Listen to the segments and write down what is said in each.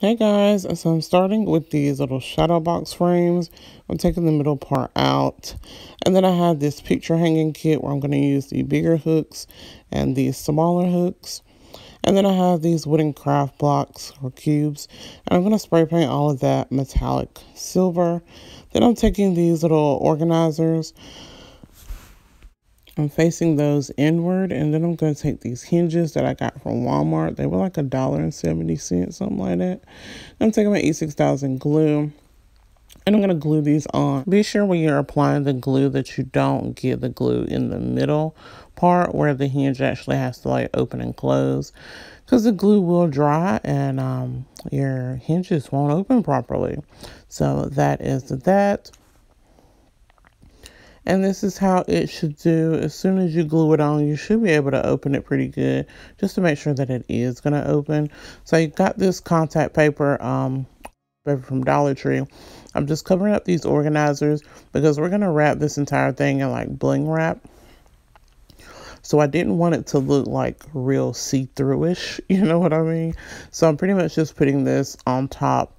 Hey guys, so I'm starting with these little shadow box frames. I'm taking the middle part out. And then I have this picture hanging kit where I'm going to use the bigger hooks and the smaller hooks. And then I have these wooden craft blocks or cubes. And I'm going to spray paint all of that metallic silver. Then I'm taking these little organizers I'm facing those inward and then I'm going to take these hinges that I got from Walmart. They were like a dollar and 70 cents, something like that. I'm taking my E6000 glue and I'm going to glue these on. Be sure when you're applying the glue that you don't get the glue in the middle part where the hinge actually has to like open and close because the glue will dry and um, your hinges won't open properly. So that is that. And this is how it should do. As soon as you glue it on, you should be able to open it pretty good just to make sure that it is going to open. So you got this contact paper um, paper from Dollar Tree. I'm just covering up these organizers because we're going to wrap this entire thing in like bling wrap. So I didn't want it to look like real see-through-ish, you know what I mean? So I'm pretty much just putting this on top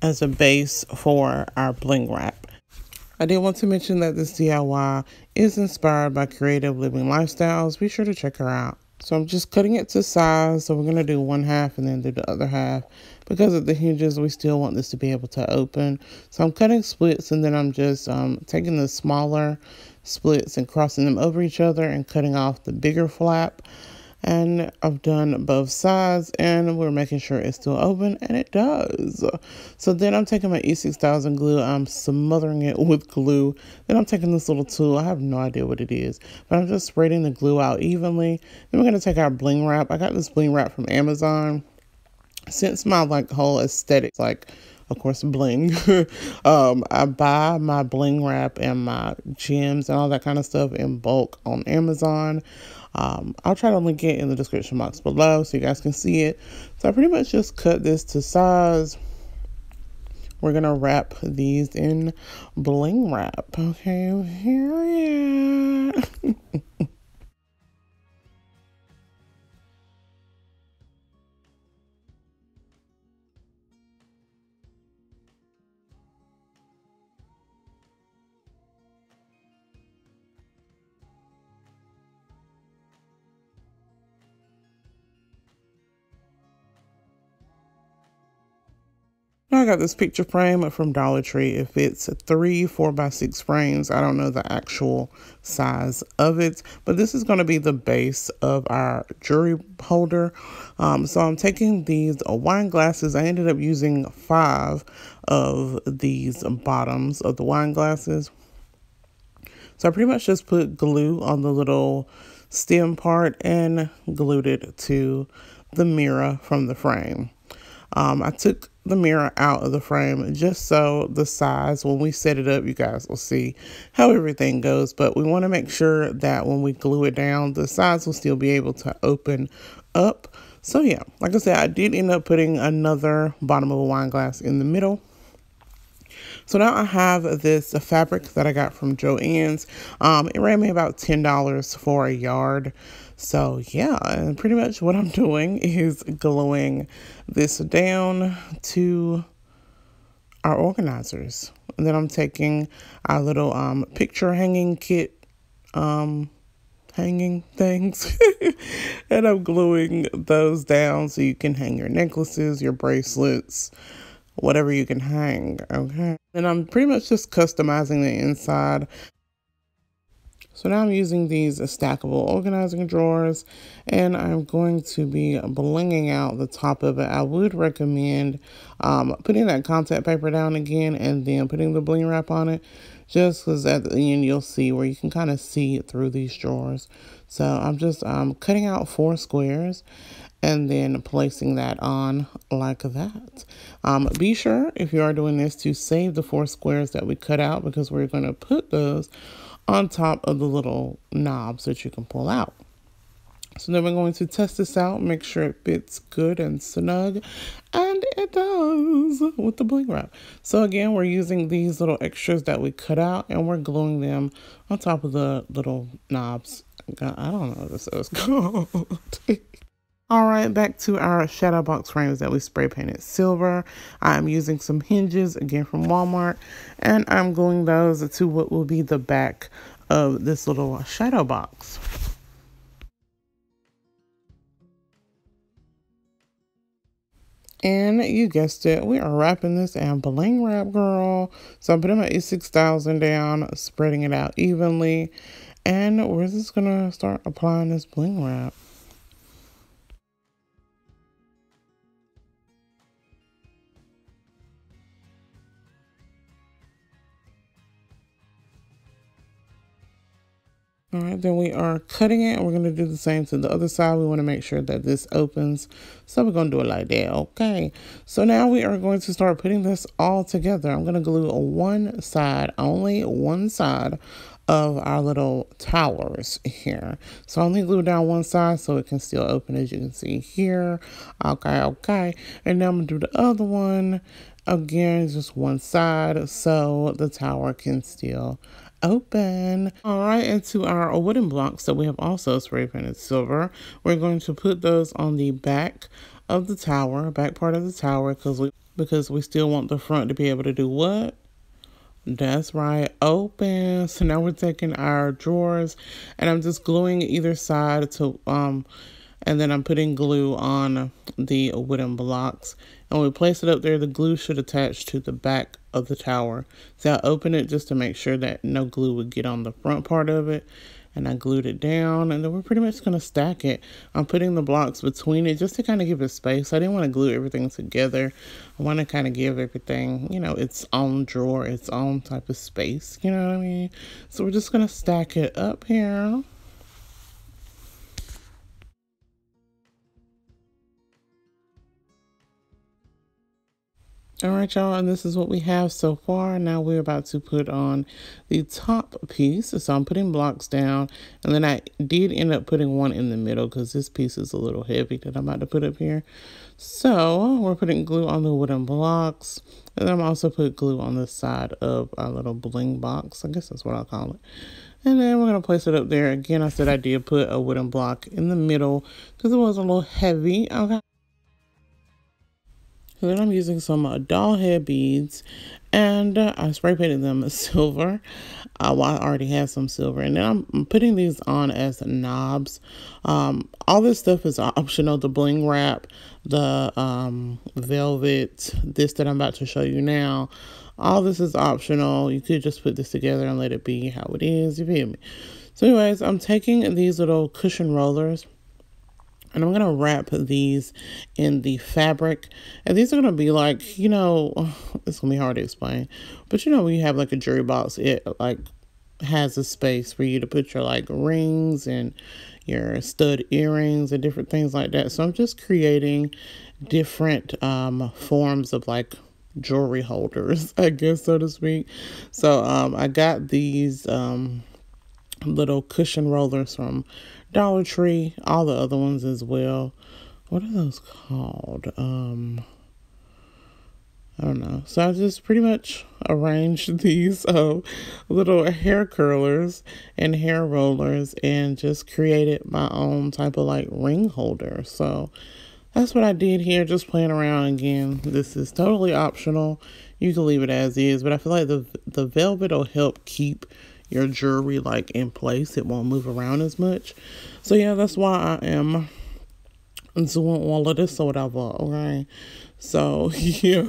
as a base for our bling wrap. I did want to mention that this DIY is inspired by Creative Living Lifestyles. Be sure to check her out. So I'm just cutting it to size. So we're going to do one half and then do the other half. Because of the hinges, we still want this to be able to open. So I'm cutting splits and then I'm just um, taking the smaller splits and crossing them over each other and cutting off the bigger flap and I've done both sides and we're making sure it's still open and it does. So then I'm taking my E6000 glue, I'm smothering it with glue. Then I'm taking this little tool, I have no idea what it is, but I'm just spreading the glue out evenly. Then we're gonna take our bling wrap. I got this bling wrap from Amazon. Since my like whole aesthetic, like of course bling um i buy my bling wrap and my gems and all that kind of stuff in bulk on amazon um, I'll try to link it in the description box below so you guys can see it. So I pretty much just cut this to size. We're going to wrap these in bling wrap. Okay, here we are. I got this picture frame from Dollar Tree. It fits three four by six frames. I don't know the actual size of it, but this is going to be the base of our jewelry holder. Um, so I'm taking these wine glasses. I ended up using five of these bottoms of the wine glasses. So I pretty much just put glue on the little stem part and glued it to the mirror from the frame. Um, I took the mirror out of the frame just so the size, when we set it up, you guys will see how everything goes. But we want to make sure that when we glue it down, the size will still be able to open up. So yeah, like I said, I did end up putting another bottom of a wine glass in the middle. So now I have this fabric that I got from Joann's. Um, it ran me about $10 for a yard. So yeah, pretty much what I'm doing is gluing this down to our organizers. And then I'm taking our little um, picture hanging kit um, hanging things and I'm gluing those down so you can hang your necklaces, your bracelets, whatever you can hang, okay? And I'm pretty much just customizing the inside so now I'm using these stackable organizing drawers and I'm going to be blinging out the top of it. I would recommend um, putting that contact paper down again and then putting the bling wrap on it just because at the end you'll see where you can kind of see through these drawers. So I'm just um, cutting out four squares and then placing that on like that. Um, be sure if you are doing this to save the four squares that we cut out because we're going to put those on top of the little knobs that you can pull out. So then we're going to test this out, make sure it fits good and snug, and it does with the bling wrap. So again, we're using these little extras that we cut out and we're gluing them on top of the little knobs. I don't know what this is called. All right, back to our shadow box frames that we spray painted silver. I'm using some hinges, again from Walmart, and I'm gluing those to what will be the back of this little shadow box. And you guessed it, we are wrapping this in bling wrap, girl. So I'm putting my E6000 down, spreading it out evenly. And we're just to start applying this bling wrap. All right, then we are cutting it. We're going to do the same to the other side. We want to make sure that this opens. So we're going to do it like that. Okay. So now we are going to start putting this all together. I'm going to glue one side, only one side of our little towers here. So I only glue down one side so it can still open as you can see here. Okay, okay. And now I'm going to do the other one. Again, just one side so the tower can still open. All right, into our wooden blocks that we have also spray painted silver. We're going to put those on the back of the tower, back part of the tower, because we because we still want the front to be able to do what? That's right, open. So now we're taking our drawers and I'm just gluing either side to um and then I'm putting glue on the wooden blocks. And we place it up there, the glue should attach to the back of the tower. So I open it just to make sure that no glue would get on the front part of it. And I glued it down and then we're pretty much going to stack it. I'm putting the blocks between it just to kind of give it space. I didn't want to glue everything together. I want to kind of give everything, you know, its own drawer, its own type of space. You know what I mean? So we're just going to stack it up here. All right, y'all, and this is what we have so far. Now we're about to put on the top piece. So I'm putting blocks down, and then I did end up putting one in the middle because this piece is a little heavy that I'm about to put up here. So we're putting glue on the wooden blocks, and I'm also put glue on the side of our little bling box. I guess that's what I'll call it. And then we're going to place it up there. Again, I said I did put a wooden block in the middle because it was a little heavy. Okay. Then I'm using some uh, doll hair beads and uh, I spray painted them silver. Uh, well, I already have some silver. And then I'm putting these on as knobs. Um, all this stuff is optional. The bling wrap, the um, velvet, this that I'm about to show you now. All this is optional. You could just put this together and let it be how it is. You feel me? So anyways, I'm taking these little cushion rollers and I'm going to wrap these in the fabric. And these are going to be like, you know, it's going to be hard to explain. But you know, when you have like a jewelry box, it like has a space for you to put your like rings and your stud earrings and different things like that. So I'm just creating different um, forms of like jewelry holders, I guess, so to speak. So um, I got these um, little cushion rollers from Dollar Tree, all the other ones as well. What are those called? Um, I don't know. So I just pretty much arranged these uh, little hair curlers and hair rollers and just created my own type of like ring holder. So that's what I did here, just playing around again. This is totally optional. You can leave it as is, but I feel like the the velvet will help keep your jewelry like in place. It won't move around as much. So yeah, that's why I am doing all of this or whatever. Okay. So yeah.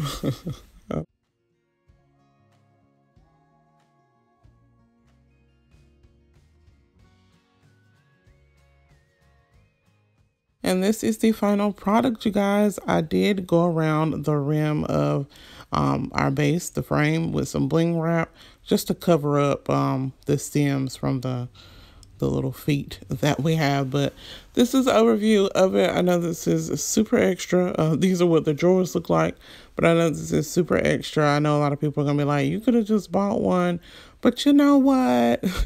And this is the final product, you guys. I did go around the rim of um, our base, the frame, with some bling wrap just to cover up um, the stems from the the little feet that we have. But this is overview of it. I know this is super extra. Uh, these are what the drawers look like, but I know this is super extra. I know a lot of people are going to be like, you could have just bought one. But you know what?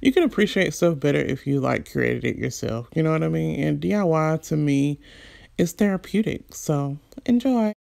you can appreciate stuff better if you like created it yourself. You know what I mean? And DIY to me is therapeutic. So enjoy.